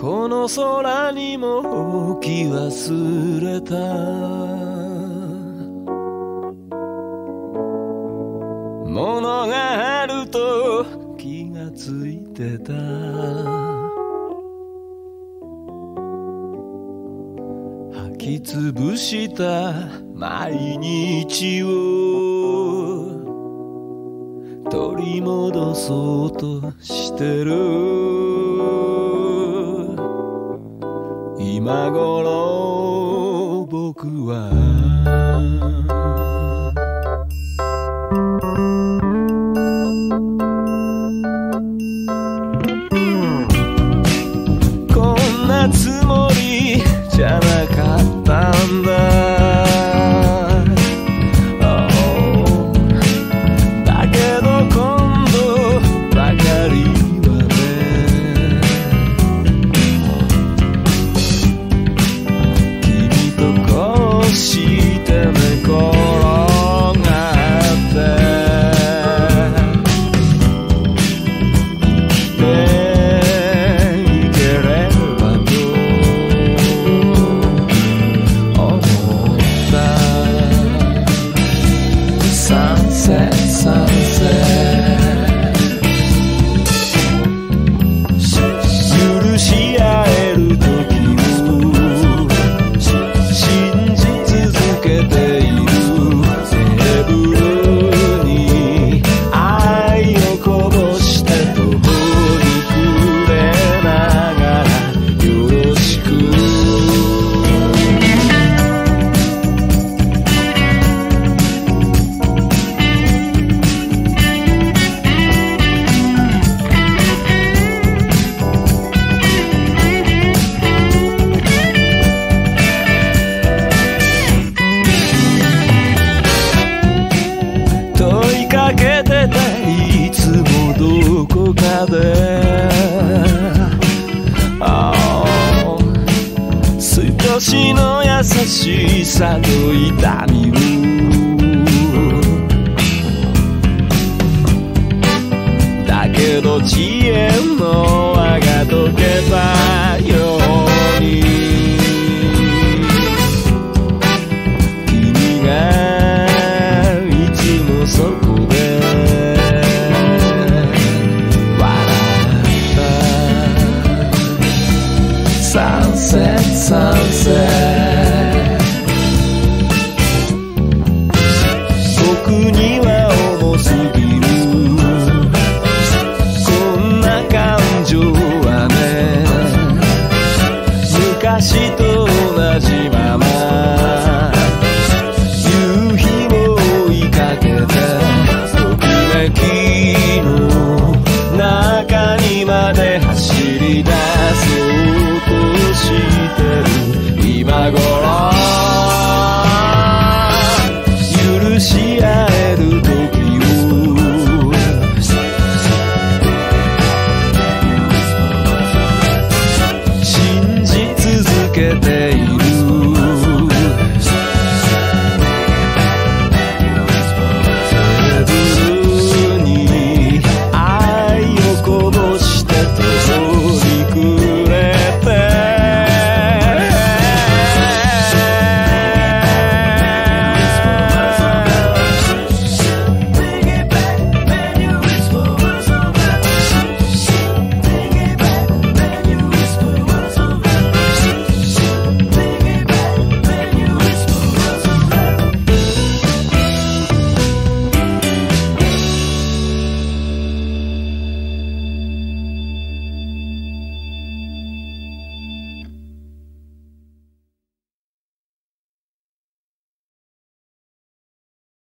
この空にも置き忘れた。ものがあると気がついてた。吐きつぶした毎日を取り戻そうとしてる。今頃僕はさ痛みをだけど知恵の昔と同じ街